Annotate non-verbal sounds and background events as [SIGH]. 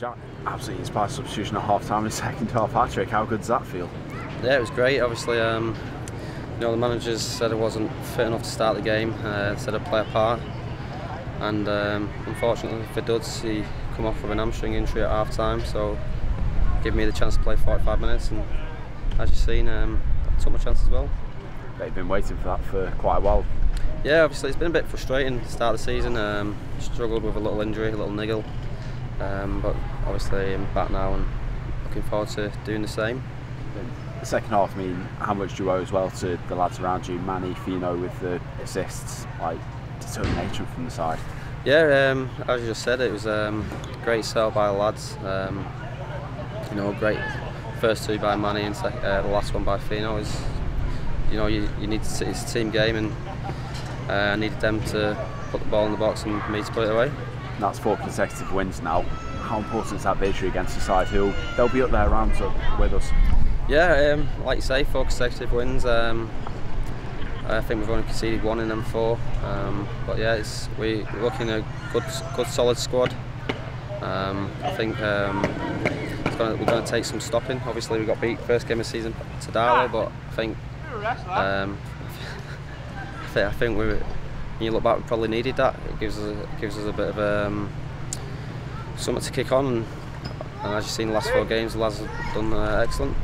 Jack absolutely inspired substitution at half time in the [LAUGHS] second half hat trick. How good does that feel? Yeah, it was great. Obviously, um, you know the managers said I wasn't fit enough to start the game. Uh, said I'd play a part, and um, unfortunately for Duds, he come off with an hamstring injury at half time, so give me the chance to play 45 minutes. And as you've seen, um, I took my chance as well. They've been waiting for that for quite a while. Yeah, obviously it's been a bit frustrating to start the season. Um, struggled with a little injury, a little niggle, um, but obviously I'm back now and looking forward to doing the same. The second half, I mean, how much do you owe as well to the lads around you, Manny, Fino with the assists, like determination from the side? Yeah, um, as you just said, it was um, great sell by the lads. Um, you know, great first two by Manny and uh, the last one by Fino. Is you know you, you need to it's a team game and uh, I needed them to put the ball in the box and me to put it away. And that's four consecutive wins now. How important is that victory against the side who they'll be up there around so with us? Yeah, um, like you say, four consecutive wins. Um, I think we've only conceded one in them four. Um, but yeah, it's we, we're looking a good, good solid squad. Um, I think um, it's gonna, we're going to take some stopping. Obviously, we got beat first game of the season to Darlo, but I think um, [LAUGHS] I think, we, when you look back, we probably needed that. It gives us a, gives us a bit of um, something to kick on. And, as you've seen the last four games, the lads done uh, excellent.